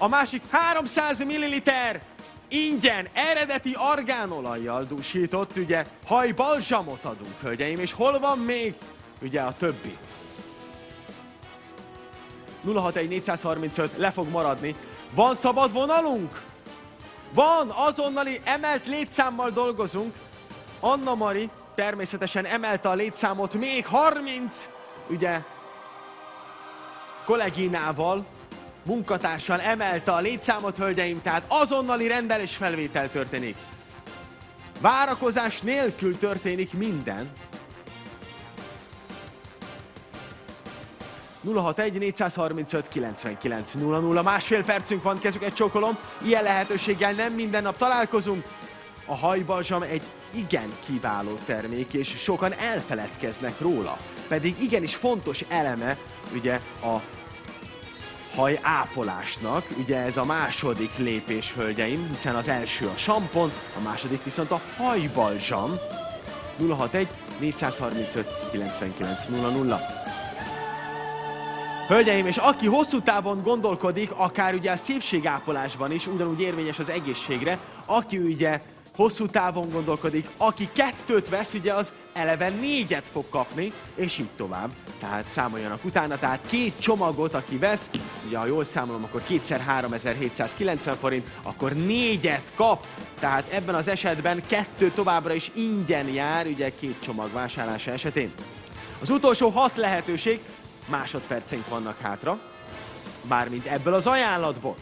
a másik 300 ml ingyen, eredeti argánolajjal dúsított, ugye, hajbalzsamot adunk, hölgyeim, és hol van még, ugye, a többi? 061 435 le fog maradni. Van szabad vonalunk? Van, azonnali emelt létszámmal dolgozunk. Anna Mari természetesen emelte a létszámot még 30, ugye, kolléginával, munkatársal emelte a létszámot, hölgyeim, tehát azonnali rendelés felvétel történik. Várakozás nélkül történik minden. 061 435 99 00. Másfél percünk van, kezüket csókolom. Ilyen lehetőséggel nem minden nap találkozunk. A hajbalzsam egy igen kiváló termék, és sokan elfeledkeznek róla. Pedig igenis fontos eleme ugye a haj ápolásnak. Ugye ez a második lépés, hölgyeim, hiszen az első a sampon, a második viszont a hajbalzsam. 061 435 99 00. Hölgyeim, és aki hosszú távon gondolkodik, akár ugye a szépségápolásban is, ugyanúgy érvényes az egészségre, aki ugye hosszú távon gondolkodik, aki kettőt vesz, ugye az eleve négyet fog kapni, és így tovább. Tehát számoljanak utána, tehát két csomagot, aki vesz, ugye ha jól számolom, akkor kétszer 3790 forint, akkor négyet kap. Tehát ebben az esetben kettő továbbra is ingyen jár, ugye két csomag vásárlása esetén. Az utolsó hat lehetőség, másodperceink vannak hátra, mármint ebből az ajánlatból.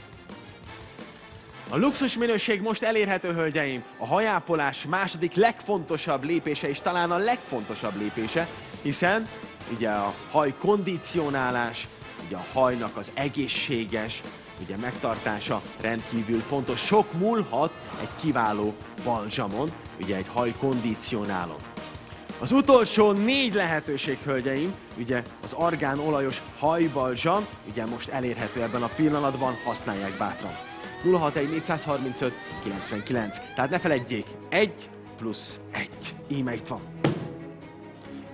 A luxus minőség most elérhető, hölgyeim. A hajápolás második legfontosabb lépése, és talán a legfontosabb lépése, hiszen ugye a haj kondicionálás, ugye a hajnak az egészséges, ugye megtartása rendkívül fontos. Sok múlhat egy kiváló balzsamon, ugye egy haj kondicionálon. Az utolsó négy lehetőség, hölgyeim, ugye az argán olajos hajbalzsam, ugye most elérhető ebben a pillanatban, használják bátran. 061 435 99. Tehát ne feledjék, 1 plusz 1. Íme itt van.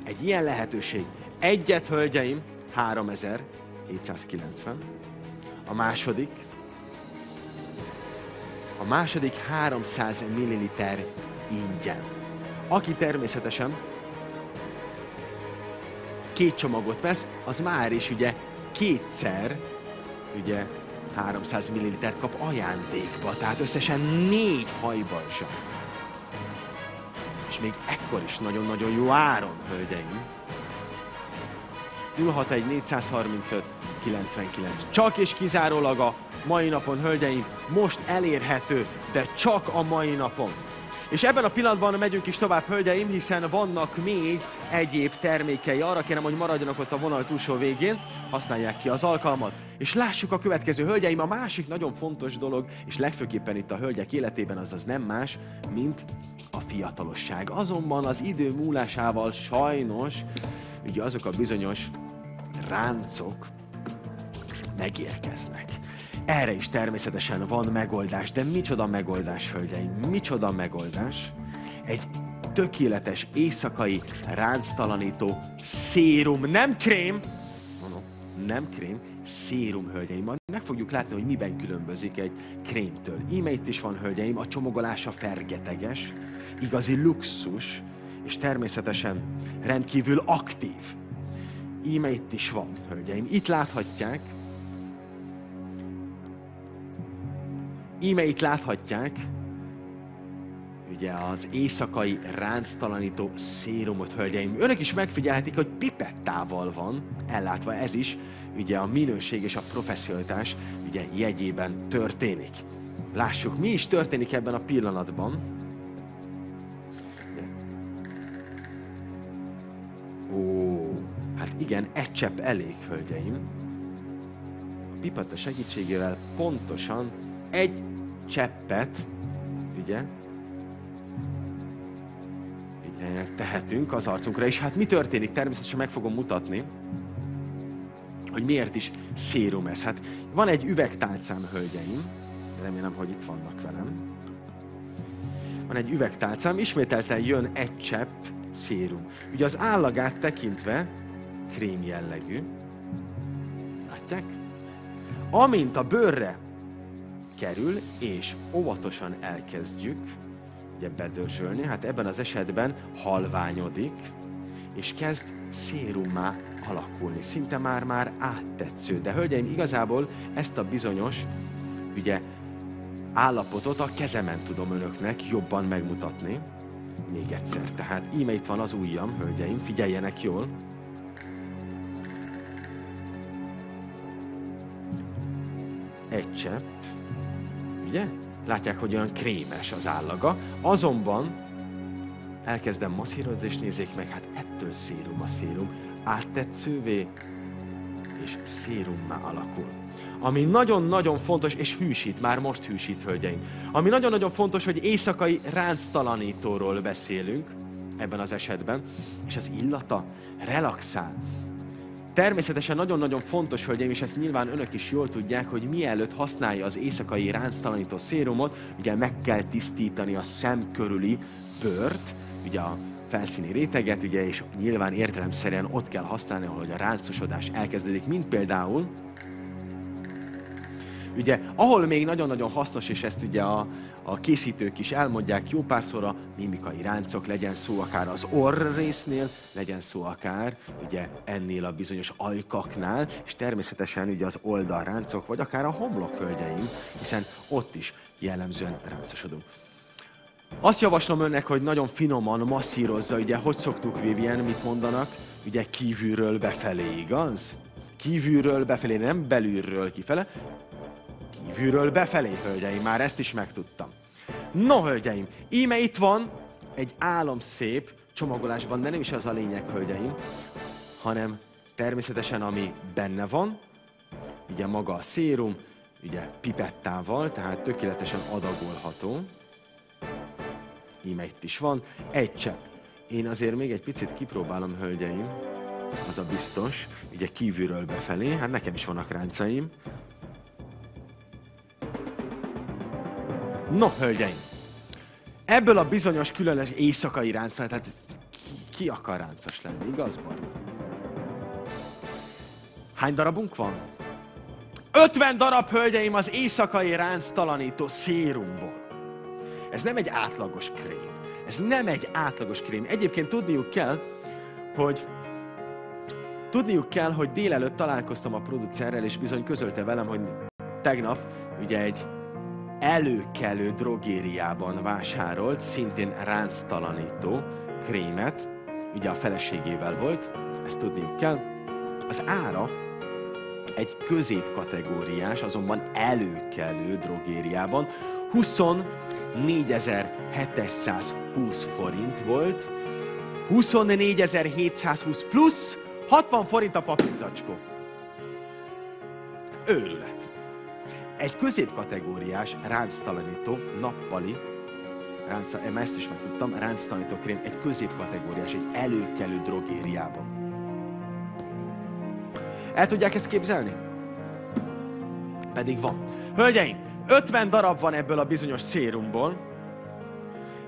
Egy ilyen lehetőség. Egyet, hölgyeim, 3790. A második, a második 300 ml ingyen. Aki természetesen két csomagot vesz, az már is ugye kétszer ugye 300 ml kap ajándékba, tehát összesen négy hajbalzsam. És még ekkor is nagyon-nagyon jó áron, hölgyeim. 061 435 99. Csak és kizárólag a mai napon, hölgyeim, most elérhető, de csak a mai napon. És ebben a pillanatban megyünk is tovább, hölgyeim, hiszen vannak még egyéb termékei. Arra kérem, hogy maradjanak ott a vonal túlsó végén, használják ki az alkalmat. És lássuk a következő, hölgyeim, a másik nagyon fontos dolog, és legfőképpen itt a hölgyek életében az az nem más, mint a fiatalosság. Azonban az idő múlásával sajnos, ugye azok a bizonyos ráncok megérkeznek. Erre is természetesen van megoldás, de micsoda megoldás, hölgyeim, micsoda megoldás? Egy tökéletes éjszakai ránctalanító szérum, nem krém, nem krém, szérum, hölgyeim. Majd meg fogjuk látni, hogy miben különbözik egy krémtől. Íme itt is van, hölgyeim, a csomagolása fergeteges, igazi luxus, és természetesen rendkívül aktív. Íme itt is van, hölgyeim. Itt láthatják, Íme itt láthatják, ugye az éjszakai ránctalanító szérumot, hölgyeim. Önök is megfigyelhetik, hogy pipettával van ellátva ez is, ugye a minőség és a professzionalitás ugye jegyében történik. Lássuk, mi is történik ebben a pillanatban. Ó, hát igen, egy csepp elég, hölgyeim. A pipetta segítségével pontosan egy cseppet, ugye, tehetünk az arcunkra, és hát mi történik? Természetesen meg fogom mutatni, hogy miért is szérum ez. Hát van egy üvegtálcám, hölgyeim, remélem, hogy itt vannak velem. Van egy üvegtálcám, ismételten jön egy csepp szérum. Ugye az állagát tekintve krém jellegű. Látják? Amint a bőrre kerül, és óvatosan elkezdjük ugye bedörzsölni, hát ebben az esetben halványodik, és kezd szérummá alakulni. Szinte már-már áttetsző. De hölgyeim, igazából ezt a bizonyos, ugye, állapotot a kezemen tudom önöknek jobban megmutatni. Még egyszer. Tehát íme itt van az ujjam, hölgyeim, figyeljenek jól. Egy csepp. Ugye? Látják, hogy olyan krémes az állaga. Azonban elkezdem masszírozni, és nézzék meg, hát ettől szérum a szérum. Áttetszővé és szérummá alakul. Ami nagyon-nagyon fontos, és hűsít, már most hűsít, hölgyeim. Ami nagyon-nagyon fontos, hogy éjszakai ránctalanítóról beszélünk, ebben az esetben, és az illata relaxál. Természetesen nagyon-nagyon fontos, hölgyeim, és ezt nyilván önök is jól tudják, hogy mielőtt használja az éjszakai ránctalanító szérumot, ugye meg kell tisztítani a szem körüli bőrt, ugye a felszíni réteget, ugye, és nyilván értelemszerűen ott kell használni, ahol a ráncosodás elkezdődik, mint például Ugye, ahol még nagyon-nagyon hasznos, és ezt ugye a, a készítők is elmondják jó párszor a mimikai ráncok, legyen szó akár az orr résznél, legyen szó akár ugye ennél a bizonyos ajkaknál, és természetesen ugye az oldalráncok, vagy akár a homlok hölgyeim, hiszen ott is jellemzően ráncosodunk. Azt javaslom önnek, hogy nagyon finoman masszírozza, ugye, hogy szoktuk Vivien, mit mondanak, ugye kívülről befelé, igaz? Kívülről befelé, nem belülről kifele, kívülről befelé, hölgyeim, már ezt is megtudtam. No, hölgyeim, íme itt van egy álomszép csomagolásban, de nem is az a lényeg, hölgyeim, hanem természetesen ami benne van, ugye maga a szérum, ugye pipettával, tehát tökéletesen adagolható. Íme itt is van, egy csepp. Én azért még egy picit kipróbálom, hölgyeim, az a biztos, ugye kívülről befelé, hát nekem is vannak ráncaim, No, hölgyeim! Ebből a bizonyos különleges éjszakai ránccal, tehát ki, ki akar ráncos lenni, igaz, Barna? Hány darabunk van? 50 darab, hölgyeim, az éjszakai ránctalanító szérumból. Ez nem egy átlagos krém. Ez nem egy átlagos krém. Egyébként tudniuk kell, hogy tudniuk kell, hogy délelőtt találkoztam a producerrel, és bizony közölte velem, hogy tegnap ugye egy előkelő drogériában vásárolt, szintén ránctalanító krémet, ugye a feleségével volt, ezt tudniuk kell. Az ára egy középkategóriás, azonban előkelő drogériában 24.720 forint volt, 24.720 plusz 60 forint a papírzacskó. Őrület egy középkategóriás ránctalanító nappali, ránc, ezt is megtudtam, ránctalanító krém egy középkategóriás, egy előkelő drogériában. El tudják ezt képzelni? Pedig van. Hölgyeim, 50 darab van ebből a bizonyos szérumból,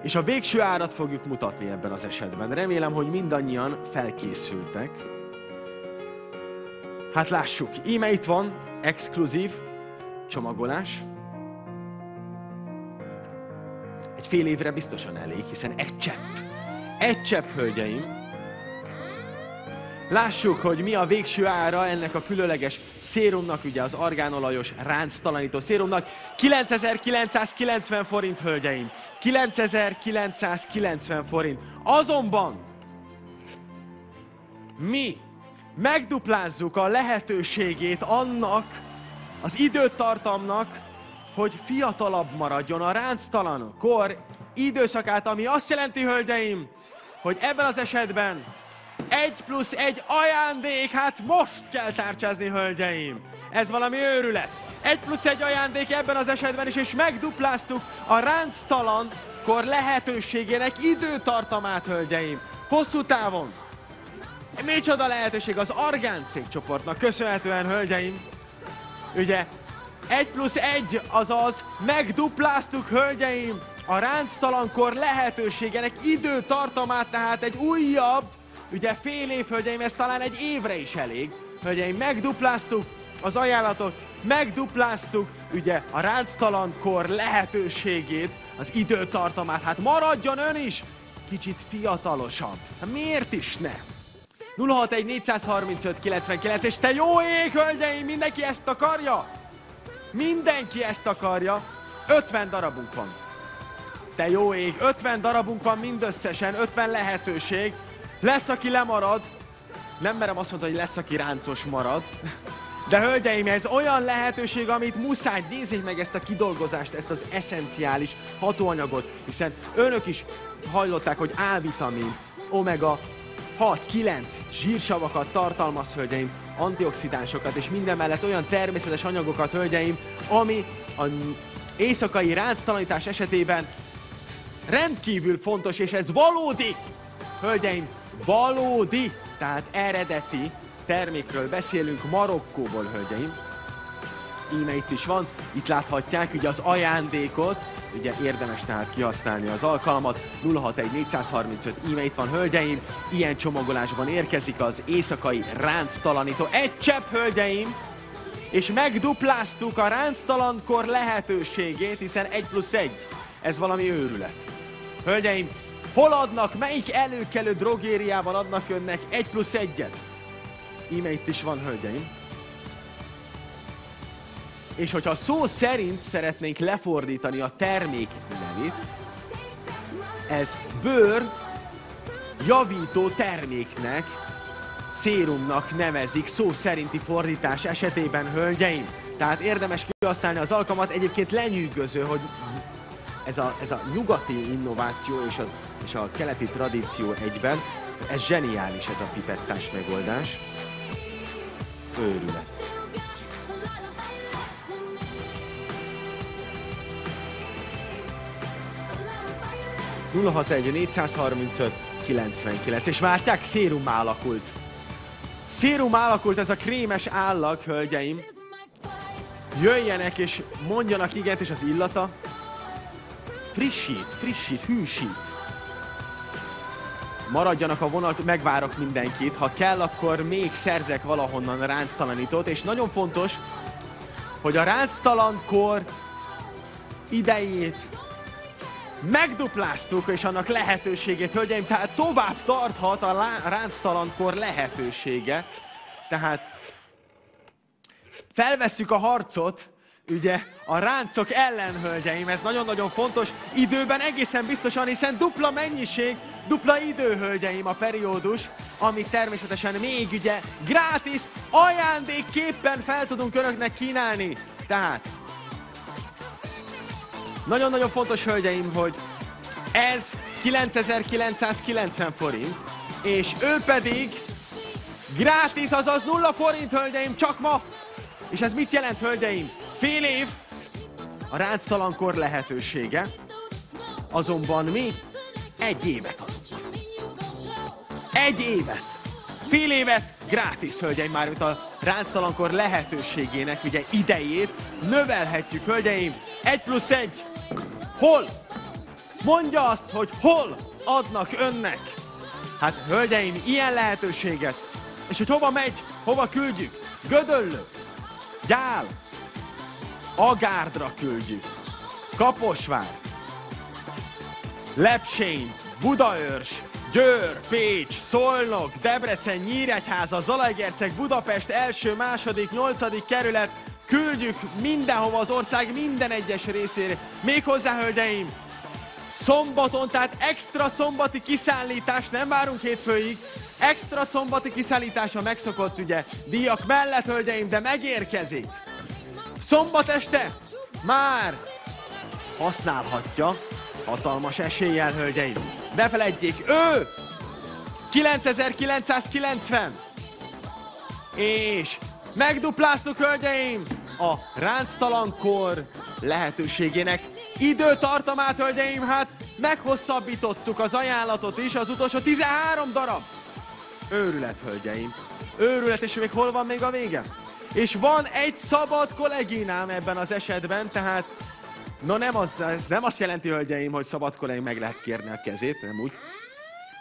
és a végső árat fogjuk mutatni ebben az esetben. Remélem, hogy mindannyian felkészültek. Hát lássuk, íme itt van, exkluzív, csomagolás. Egy fél évre biztosan elég, hiszen egy csepp, egy csepp, hölgyeim. Lássuk, hogy mi a végső ára ennek a különleges szérumnak, ugye az argánolajos ránctalanító szérumnak. 9990 forint, hölgyeim. 9990 forint. Azonban mi megduplázzuk a lehetőségét annak, az időtartamnak, hogy fiatalabb maradjon a ránctalan kor időszakát, ami azt jelenti, hölgyeim, hogy ebben az esetben egy plusz egy ajándék, hát most kell tárcsázni, hölgyeim. Ez valami őrület. Egy plusz egy ajándék ebben az esetben is, és megdupláztuk a ránctalan kor lehetőségének időtartamát, hölgyeim. Hosszú távon. Micsoda lehetőség az Argán cégcsoportnak köszönhetően, hölgyeim ugye egy plusz egy, azaz megdupláztuk, hölgyeim, a ránctalankor lehetőségenek időtartamát, tehát egy újabb, ugye fél év, hölgyeim, ez talán egy évre is elég. Hölgyeim, megdupláztuk az ajánlatot, megdupláztuk ugye a ránctalankor lehetőségét, az időtartamát. Hát maradjon ön is kicsit fiatalosabb. Hát miért is ne? 061 435 99, és te jó ég, hölgyeim, mindenki ezt akarja? Mindenki ezt akarja. 50 darabunk van. Te jó ég, 50 darabunk van mindösszesen, 50 lehetőség. Lesz, aki lemarad. Nem merem azt mondani, hogy lesz, aki ráncos marad. De hölgyeim, ez olyan lehetőség, amit muszáj, nézzék meg ezt a kidolgozást, ezt az eszenciális hatóanyagot, hiszen önök is hallották, hogy A-vitamin, omega 6-9 zsírsavakat tartalmaz, hölgyeim, antioxidánsokat, és minden mellett olyan természetes anyagokat, hölgyeim, ami a éjszakai ránctalanítás esetében rendkívül fontos, és ez valódi, hölgyeim, valódi, tehát eredeti termékről beszélünk, Marokkóból, hölgyeim. Íme itt is van, itt láthatják ugye az ajándékot, ugye érdemes tehát kihasználni az alkalmat. 061 435 íme itt van, hölgyeim, ilyen csomagolásban érkezik az éjszakai ránctalanító. Egy csepp, hölgyeim, és megdupláztuk a ránctalankor lehetőségét, hiszen 1 plusz 1. Ez valami őrület. Hölgyeim, hol adnak, melyik előkelő drogériában adnak önnek 1 plusz 1-et? Íme itt is van, hölgyeim. És hogyha szó szerint szeretnénk lefordítani a termék nevét, ez bőr javító terméknek, szérumnak nevezik szó szerinti fordítás esetében, hölgyeim. Tehát érdemes kihasználni az alkalmat, egyébként lenyűgöző, hogy ez a, ez a nyugati innováció és a, és a keleti tradíció egyben, ez zseniális ez a pipettás megoldás. Őrület. 061 435 99. És várják, szérum alakult. Szérum alakult ez a krémes állag, hölgyeim. Jöjjenek és mondjanak igent, és az illata frissít, frissít, hűsít. Maradjanak a vonat, megvárok mindenkit. Ha kell, akkor még szerzek valahonnan ránctalanítót. És nagyon fontos, hogy a ránctalankor idejét megdupláztuk, és annak lehetőségét, hölgyeim, tehát tovább tarthat a ránctalankor lehetősége. Tehát felvesszük a harcot, ugye, a ráncok ellen, hölgyeim, ez nagyon-nagyon fontos, időben egészen biztosan, hiszen dupla mennyiség, dupla idő, hölgyeim, a periódus, amit természetesen még ugye gratis ajándékképpen fel tudunk önöknek kínálni. Tehát nagyon-nagyon fontos, hölgyeim, hogy ez 9990 forint, és ő pedig gratis, azaz nulla forint, hölgyeim, csak ma. És ez mit jelent, hölgyeim? Fél év a ránctalankor lehetősége, azonban mi egy évet adunk. Egy évet. Fél évet gratis, hölgyeim, már mint a ránctalankor lehetőségének ugye idejét növelhetjük, hölgyeim. Egy plusz egy. Hol? Mondja azt, hogy hol adnak önnek. Hát, hölgyeim, ilyen lehetőséget. És hogy hova megy, hova küldjük? Gödöllő, Gyál, Agárdra küldjük, Kaposvár, Lepsény, Budaörs, Győr, Pécs, Szolnok, Debrecen, Nyíregyháza, Zalaegerceg, Budapest első, második, nyolcadik kerület, küldjük mindenhova az ország minden egyes részére. Méghozzá, hölgyeim, szombaton, tehát extra szombati kiszállítás, nem várunk hétfőig, extra szombati kiszállítás a megszokott ugye díjak mellett, hölgyeim, de megérkezik. Szombat este már használhatja, hatalmas eséllyel, hölgyeim. Ne felejtjék, ő 9990 és megdupláztuk, hölgyeim, a ránctalankor lehetőségének időtartamát, hölgyeim, hát meghosszabbítottuk az ajánlatot is, az utolsó 13 darab. Őrület, hölgyeim. Őrület, és még hol van még a vége? És van egy szabad kolléginám ebben az esetben, tehát Na nem az, ez nem azt jelenti, hölgyeim, hogy szabad kollégin meg lehet kérni a kezét, nem úgy.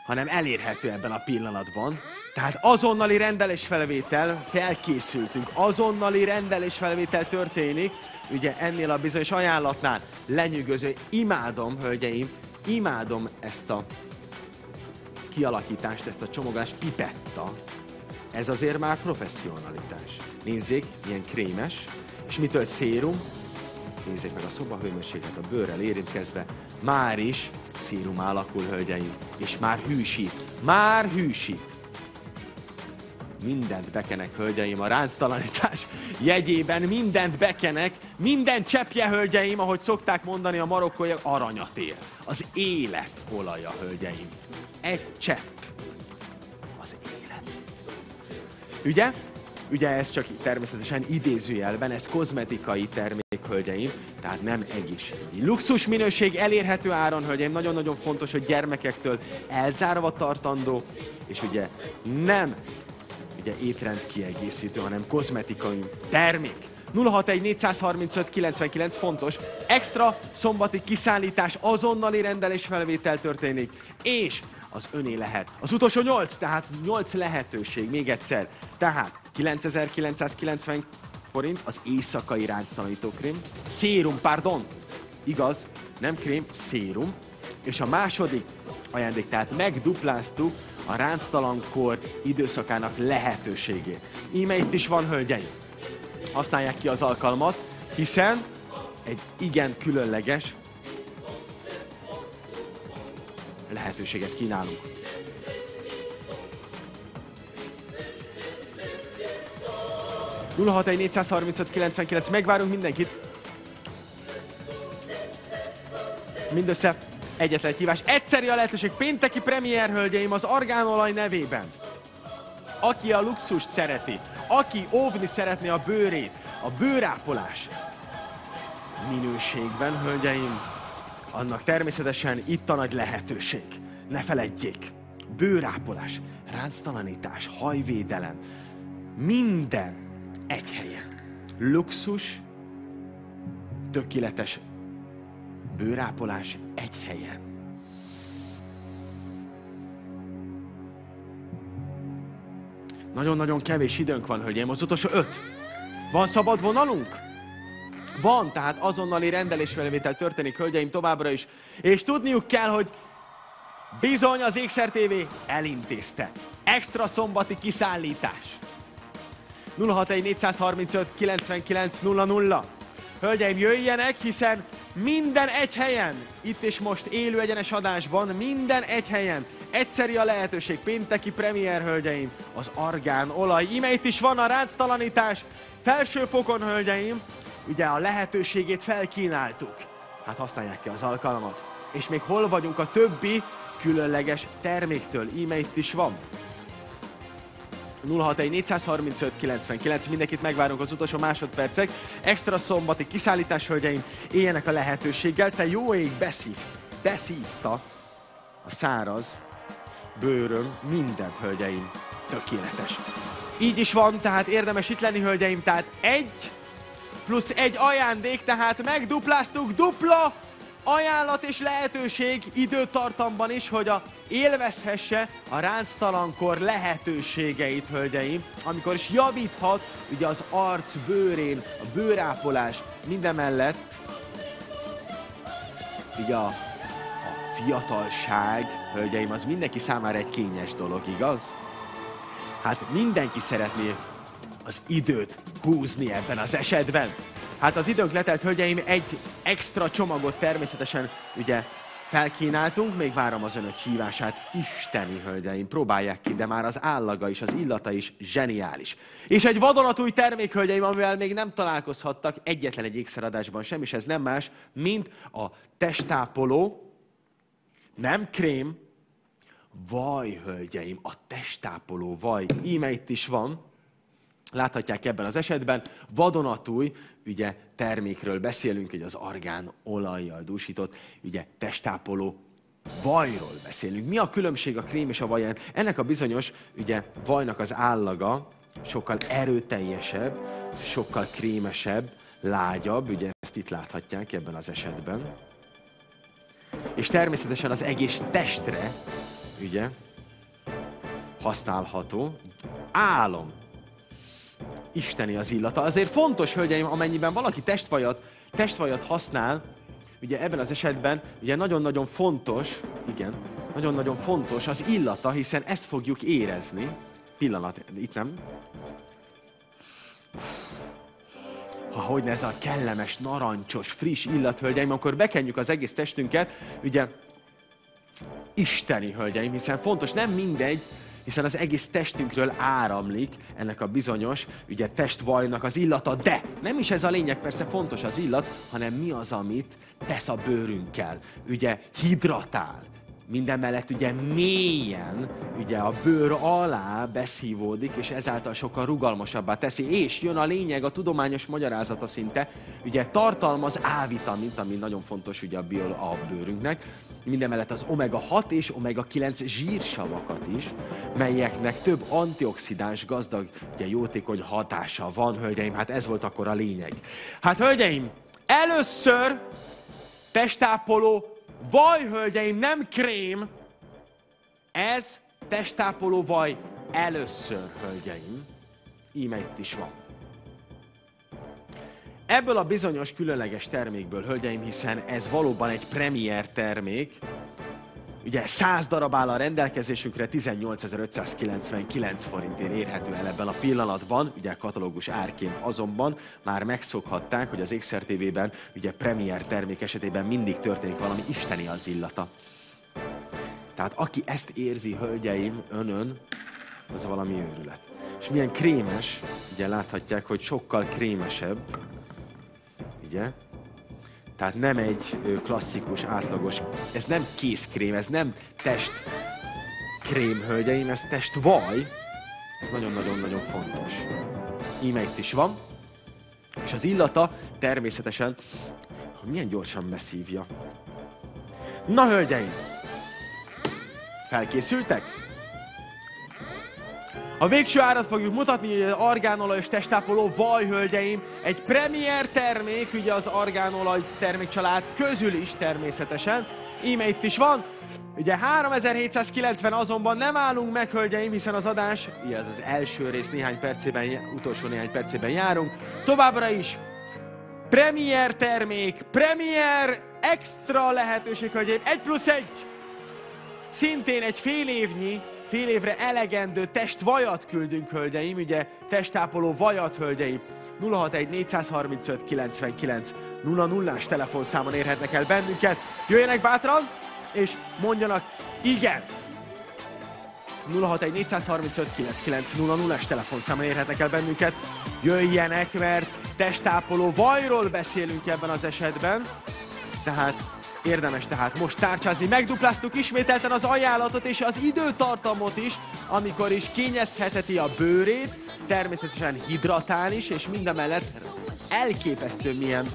Hanem elérhető ebben a pillanatban. Tehát azonnali rendelésfelvétel, felkészültünk, azonnali rendelésfelvétel történik, ugye ennél a bizonyos ajánlatnál lenyűgöző. Imádom, hölgyeim, imádom ezt a kialakítást, ezt a csomagolást, pipetta. Ez azért már professzionalitás. Nézzék, ilyen krémes, és mitől szérum? Nézzék meg a szobahőmérséklet a bőrrel érintkezve, már is szérum alakul, hölgyeim, és már hűsít. Már hűsít mindent bekenek, hölgyeim, a ránctalanítás jegyében mindent bekenek, minden cseppje, hölgyeim, ahogy szokták mondani a marokkóiak, aranyat ér. Az élet olaja, hölgyeim. Egy csepp. Az élet. Ugye? Ugye ez csak természetesen idézőjelben, ez kozmetikai termék, hölgyeim, tehát nem egészségügyi. Luxus minőség elérhető áron, hölgyeim, nagyon-nagyon fontos, hogy gyermekektől elzárva tartandó, és ugye nem ugye étrend kiegészítő, hanem kozmetikai termék. 061 435 99 fontos, extra szombati kiszállítás, azonnali rendelésfelvétel történik, és az öné lehet. Az utolsó 8, tehát 8 lehetőség, még egyszer. Tehát 9990 forint az éjszakai krém, szérum, pardon, igaz, nem krém, szérum, és a második ajándék, tehát megdupláztuk a ránctalankor időszakának lehetőségét. Íme itt is van, hölgyeim. Használják ki az alkalmat, hiszen egy igen különleges lehetőséget kínálunk. Megvárunk mindenkit. Mindössze Egyetlen egy hívás. Egyszerű a lehetőség. Pénteki premier, hölgyeim, az argánolaj nevében. Aki a luxust szereti, aki óvni szeretné a bőrét, a bőrápolás minőségben, hölgyeim, annak természetesen itt a nagy lehetőség. Ne feledjék, bőrápolás, ránctalanítás, hajvédelem, minden egy helyen. Luxus, tökéletes bőrápolás egy helyen. Nagyon-nagyon kevés időnk van, hölgyeim, az utolsó öt. Van szabad vonalunk? Van, tehát azonnali rendelésfelvétel történik, hölgyeim, továbbra is. És tudniuk kell, hogy bizony az Ékszer elintézte. Extra szombati kiszállítás. 061 435 99 00. Hölgyeim, jöjjenek, hiszen minden egy helyen, itt és most élő egyenes adásban, minden egy helyen, egyszeri a lehetőség, pénteki premier, hölgyeim, az argán olaj. Ime is van a ránctalanítás, felső fokon, hölgyeim, ugye a lehetőségét felkínáltuk. Hát használják ki az alkalmat. És még hol vagyunk a többi különleges terméktől? Ime itt is van. 061 435 99, mindenkit megvárunk az utolsó másodpercek. Extra szombati kiszállítás, hölgyeim, éljenek a lehetőséggel. Te jó ég beszív, beszívta a száraz bőröm mindent, hölgyeim. Tökéletes. Így is van, tehát érdemes itt lenni, hölgyeim, tehát egy plusz egy ajándék, tehát megdupláztuk, dupla ajánlat és lehetőség időtartamban is, hogy a élvezhesse a ránctalankor lehetőségeit, hölgyeim, amikor is javíthat ugye az arc bőrén, a bőrápolás mindemellett, ugye a, a fiatalság, hölgyeim, az mindenki számára egy kényes dolog, igaz? Hát mindenki szeretné az időt húzni ebben az esetben. Hát az időnk letelt, hölgyeim, egy extra csomagot természetesen ugye felkínáltunk, még várom az önök hívását. Isteni hölgyeim, próbálják ki, de már az állaga is, az illata is zseniális. És egy vadonatúj termék, hölgyeim, amivel még nem találkozhattak egyetlen egy ékszeradásban sem, és ez nem más, mint a testápoló, nem krém, vaj, hölgyeim, a testápoló vaj. Íme itt is van, Láthatják ebben az esetben, vadonatúj ugye, termékről beszélünk, hogy az argán olajjal dúsított, ugye testápoló vajról beszélünk. Mi a különbség a krém és a vaj? Ennek a bizonyos ugye, vajnak az állaga sokkal erőteljesebb, sokkal krémesebb, lágyabb, ugye ezt itt láthatják ebben az esetben. És természetesen az egész testre ugye, használható. Álom. Isteni az illata. Azért fontos, hölgyeim, amennyiben valaki testvajat, testvajat használ, ugye ebben az esetben ugye nagyon-nagyon fontos, igen, nagyon-nagyon fontos az illata, hiszen ezt fogjuk érezni. Pillanat, itt nem. Ha hogy ez a kellemes, narancsos, friss illat, hölgyeim, akkor bekenjük az egész testünket, ugye isteni, hölgyeim, hiszen fontos, nem mindegy, hiszen az egész testünkről áramlik ennek a bizonyos, ugye testvajnak az illata, de nem is ez a lényeg, persze fontos az illat, hanem mi az, amit tesz a bőrünkkel. Ugye hidratál, minden mellett ugye mélyen ugye a bőr alá beszívódik, és ezáltal sokkal rugalmasabbá teszi. És jön a lényeg, a tudományos magyarázata szinte, ugye tartalmaz A-vitamint, ami nagyon fontos ugye a, bio, a bőrünknek, minden mellett az omega-6 és omega-9 zsírsavakat is, melyeknek több antioxidáns gazdag, ugye jótékony hatása van, hölgyeim, hát ez volt akkor a lényeg. Hát hölgyeim, először testápoló vaj, hölgyeim, nem krém, ez testápoló vaj először, hölgyeim. Íme itt is van. Ebből a bizonyos különleges termékből, hölgyeim, hiszen ez valóban egy premier termék, ugye 100 darab áll a rendelkezésünkre, 18.599 forintért érhető el ebben a pillanatban, ugye katalógus árként azonban már megszokhatták, hogy az Ékszer TV-ben ugye premier termék esetében mindig történik valami isteni az illata. Tehát aki ezt érzi, hölgyeim, önön, az valami őrület. És milyen krémes, ugye láthatják, hogy sokkal krémesebb, ugye? Tehát nem egy klasszikus, átlagos, ez nem kézkrém, ez nem test krém, hölgyeim, ez testvaj. Ez nagyon-nagyon-nagyon fontos. Íme itt is van. És az illata természetesen, milyen gyorsan beszívja. Na, hölgyeim! Felkészültek? A végső árat fogjuk mutatni, hogy az argánolajos testápoló vaj, hölgyeim, egy premier termék, ugye az argánolaj termékcsalád közül is természetesen. Íme itt is van. Ugye 3790 azonban nem állunk meg, hölgyeim, hiszen az adás, ugye ez az első rész néhány percében, utolsó néhány percében járunk. Továbbra is premier termék, premier extra lehetőség, hölgyeim, 1 plusz 1. Szintén egy fél évnyi fél évre elegendő testvajat küldünk, hölgyeim, ugye testápoló vajat, hölgyeim. 061 435 99 00-ás telefonszámon érhetnek el bennünket. Jöjjenek bátran, és mondjanak igen. 061 435 99 00-as telefonszámon érhetnek el bennünket. Jöjjenek, mert testápoló vajról beszélünk ebben az esetben. Tehát Érdemes tehát most tárcsázni. Megdupláztuk ismételten az ajánlatot és az időtartamot is, amikor is kényezhetheti a bőrét, természetesen hidratál is, és mindemellett elképesztő milyen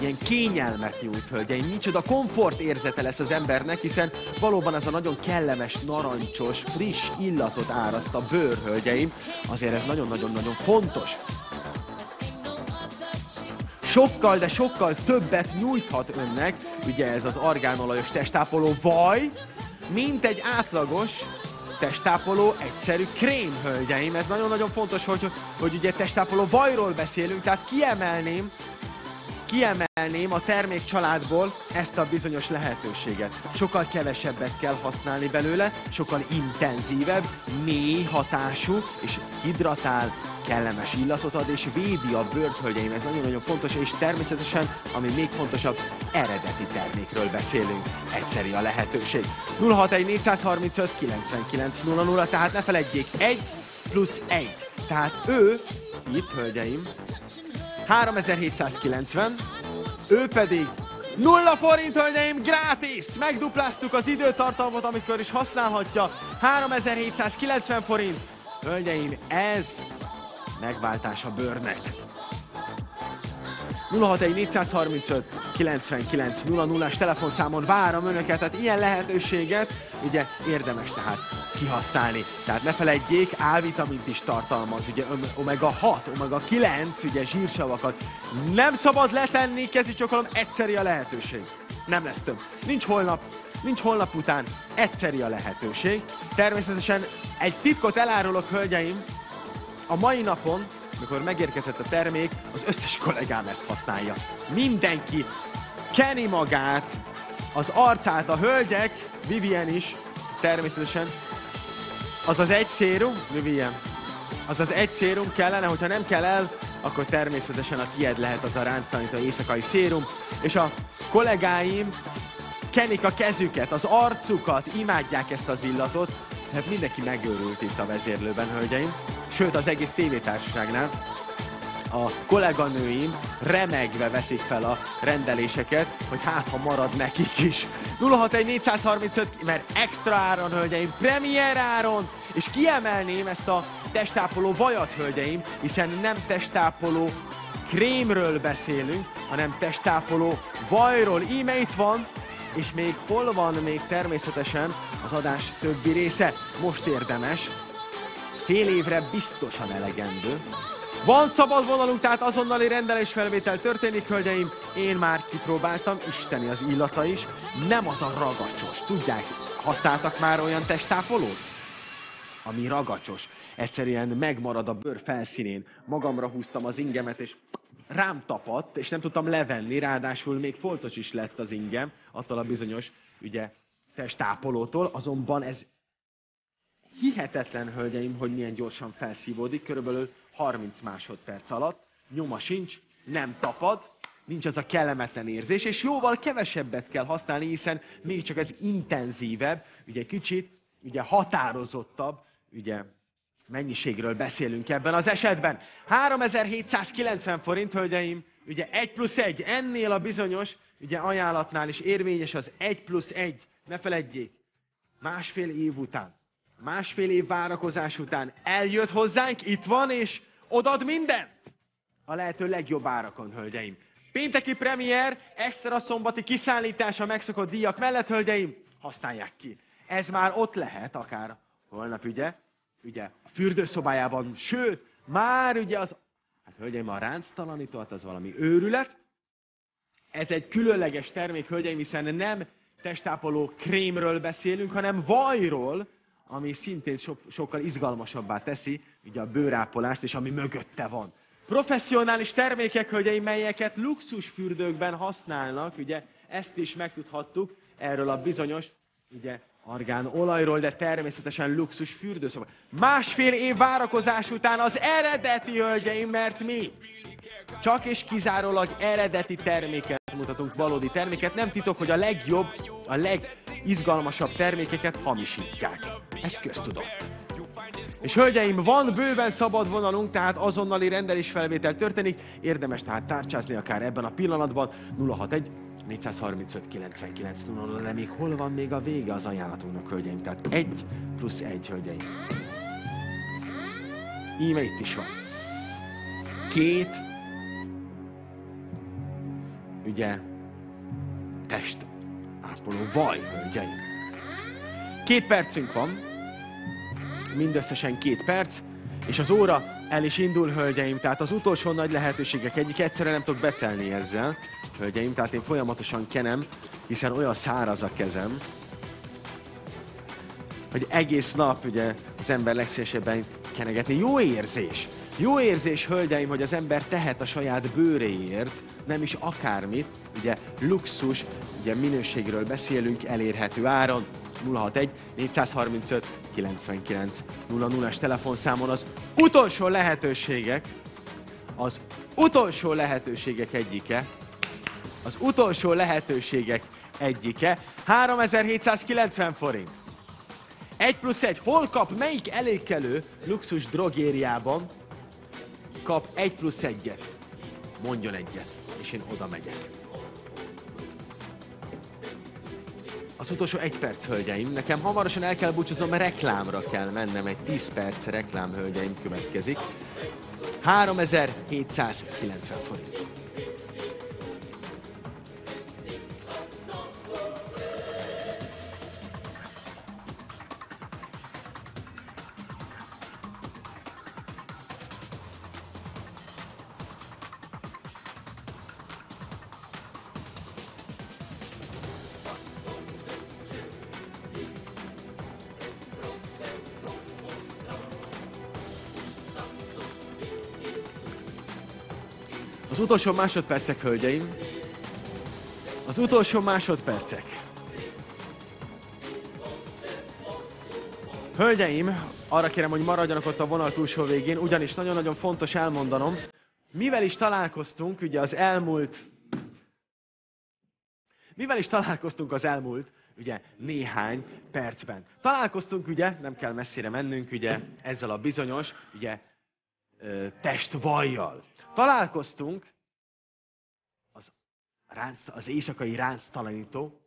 ilyen kényelmet nyújt, hölgyeim. Micsoda komfort érzete lesz az embernek, hiszen valóban ez a nagyon kellemes, narancsos, friss illatot áraszt a bőr, hölgyeim. Azért ez nagyon-nagyon-nagyon fontos sokkal, de sokkal többet nyújthat önnek, ugye ez az argánolajos testápoló vaj, mint egy átlagos testápoló egyszerű krém, hölgyeim. Ez nagyon-nagyon fontos, hogy, hogy ugye testápoló vajról beszélünk, tehát kiemelném, kiemelném a termékcsaládból ezt a bizonyos lehetőséget. Sokkal kevesebbet kell használni belőle, sokkal intenzívebb, mély hatású és hidratál, kellemes illatot ad és védi a bőrt, hölgyeim. Ez nagyon-nagyon fontos, és természetesen, ami még fontosabb, eredeti termékről beszélünk. Egyszerű a lehetőség. 061 435 99 00, tehát ne feledjék, 1 plusz 1. Tehát ő, itt, hölgyeim, 3790, ő pedig Nulla forint, hölgyeim, gratis! Megdupláztuk az időtartalmat, amikor is használhatja. 3790 forint. Hölgyeim, ez megváltás a bőrnek. 061 435 99 00-as telefonszámon várom önöket, tehát ilyen lehetőséget ugye érdemes tehát kihasználni. Tehát ne felejtjék, A-vitamint is tartalmaz, ugye omega 6, omega 9, ugye zsírsavakat nem szabad letenni, kezi csokolom, egyszerű a lehetőség. Nem lesz több. Nincs holnap, nincs holnap után. Egyszeri a lehetőség. Természetesen egy titkot elárulok, hölgyeim. A mai napon, mikor megérkezett a termék, az összes kollégám ezt használja. Mindenki keni magát, az arcát, a hölgyek, Vivian is, természetesen. Az az egy szérum, Vivian, az az egy szérum kellene, hogyha nem kell el, akkor természetesen a tied lehet az a ránctanító éjszakai szérum, és a kollégáim kenik a kezüket, az arcukat, imádják ezt az illatot, hát mindenki megőrült itt a vezérlőben, hölgyeim, sőt az egész tévétársaságnál a kolléganőim remegve veszik fel a rendeléseket, hogy hát ha marad nekik is. 061 mert extra áron, hölgyeim, premier áron, és kiemelném ezt a testápoló vajat, hölgyeim, hiszen nem testápoló krémről beszélünk, hanem testápoló vajról. Íme itt van, és még hol van még természetesen az adás többi része. Most érdemes, fél évre biztosan elegendő, van szabad vonalunk, tehát azonnali rendelésfelvétel történik, hölgyeim. Én már kipróbáltam, isteni az illata is. Nem az a ragacsos. Tudják, használtak már olyan testápolót? Ami ragacsos. Egyszerűen megmarad a bőr felszínén. Magamra húztam az ingemet, és rám tapadt, és nem tudtam levenni, ráadásul még foltos is lett az ingem, attól a bizonyos, ugye, testápolótól, azonban ez hihetetlen, hölgyeim, hogy milyen gyorsan felszívódik, körülbelül 30 másodperc alatt, nyoma sincs, nem tapad, nincs az a kellemetlen érzés, és jóval kevesebbet kell használni, hiszen még csak ez intenzívebb, ugye kicsit, ugye határozottabb, ugye mennyiségről beszélünk ebben az esetben. 3790 forint, hölgyeim, ugye 1 plusz 1, ennél a bizonyos, ugye ajánlatnál is érvényes az 1 plusz 1, ne feledjék, másfél év után, másfél év várakozás után eljött hozzánk, itt van, és Odad mindent! A lehető legjobb árakon, hölgyeim. Pénteki premier, extra szombati kiszállítás a megszokott díjak mellett, hölgyeim, használják ki. Ez már ott lehet, akár holnap, ugye, ugye a fürdőszobájában, sőt, már ugye az, hát hölgyeim, a ránctalanító, az valami őrület. Ez egy különleges termék, hölgyeim, hiszen nem testápoló krémről beszélünk, hanem vajról, ami szintén so, sokkal izgalmasabbá teszi ugye a bőrápolást, és ami mögötte van. Professzionális termékek, hölgyeim, melyeket luxusfürdőkben használnak, ugye ezt is megtudhattuk erről a bizonyos, ugye argán olajról, de természetesen luxus fürdőszoba. Másfél év várakozás után az eredeti, hölgyeim, mert mi? Csak és kizárólag eredeti terméket mutatunk, valódi terméket. Nem titok, hogy a legjobb, a legizgalmasabb termékeket hamisítják. Ez köztudott. És hölgyeim, van bőven szabad vonalunk, tehát azonnali rendelésfelvétel történik. Érdemes tehát tárcsázni akár ebben a pillanatban. 061 435 99 0 de még hol van még a vége az ajánlatunknak, hölgyeim? Tehát 1 plusz 1, hölgyeim. Íme itt is van. Két, ugye, test ápoló vaj, hölgyeim. Két percünk van, mindösszesen két perc, és az óra el is indul, hölgyeim, tehát az utolsó nagy lehetőségek egyik, egyszerűen nem tudok betelni ezzel, hölgyeim, tehát én folyamatosan kenem, hiszen olyan száraz a kezem, hogy egész nap ugye az ember legszívesebben kenegetni. Jó érzés! Jó érzés, hölgyeim, hogy az ember tehet a saját bőréért, nem is akármit, ugye luxus, ugye minőségről beszélünk, elérhető áron, 061 435 99 00-as telefonszámon az utolsó lehetőségek, az utolsó lehetőségek egyike, az utolsó lehetőségek egyike, 3790 forint. 1 plusz 1, hol kap, melyik elékelő luxus drogériában kap 1 plusz 1-et? Mondjon egyet, és én oda megyek. Az utolsó egy perc, hölgyeim. Nekem hamarosan el kell búcsúzom, mert reklámra kell mennem. Egy 10 perc reklám, hölgyeim, következik. 3790 forint. Utolsó másodpercek, hölgyeim. Az utolsó másodpercek. Hölgyeim, arra kérem, hogy maradjanak ott a vonal túlsó végén, ugyanis nagyon-nagyon fontos elmondanom, mivel is találkoztunk ugye az elmúlt mivel is találkoztunk az elmúlt, ugye, néhány percben. Találkoztunk, ugye, nem kell messzire mennünk, ugye, ezzel a bizonyos, ugye, testvajjal. Találkoztunk ránc, az éjszakai ránctalanító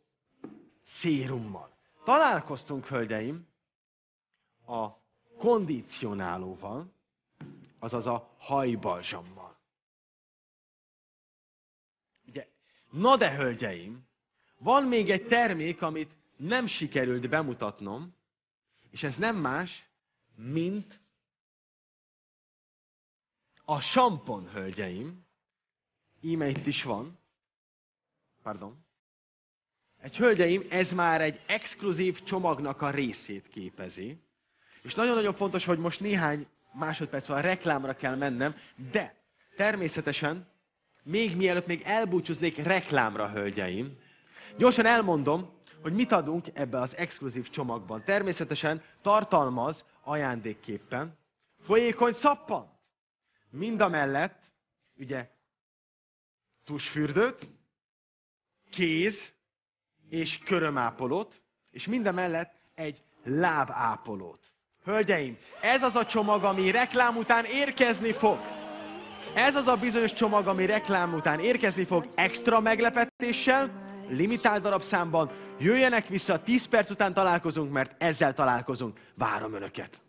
szérummal. Találkoztunk, hölgyeim, a kondicionálóval, azaz a hajbalzsammal. Ugye, na de hölgyeim, van még egy termék, amit nem sikerült bemutatnom, és ez nem más, mint a sampon, hölgyeim. Íme itt is van. Pardon. Egy hölgyeim, ez már egy exkluzív csomagnak a részét képezi. És nagyon-nagyon fontos, hogy most néhány másodperc van, reklámra kell mennem, de természetesen, még mielőtt még elbúcsúznék reklámra, hölgyeim, gyorsan elmondom, hogy mit adunk ebbe az exkluzív csomagban. Természetesen tartalmaz ajándékképpen folyékony szappant. Mind a mellett, ugye, tusfürdőt, kéz és körömápolót, és minden mellett egy lábápolót. Hölgyeim, ez az a csomag, ami reklám után érkezni fog. Ez az a bizonyos csomag, ami reklám után érkezni fog extra meglepetéssel, limitált darabszámban. Jöjjenek vissza, 10 perc után találkozunk, mert ezzel találkozunk. Várom Önöket!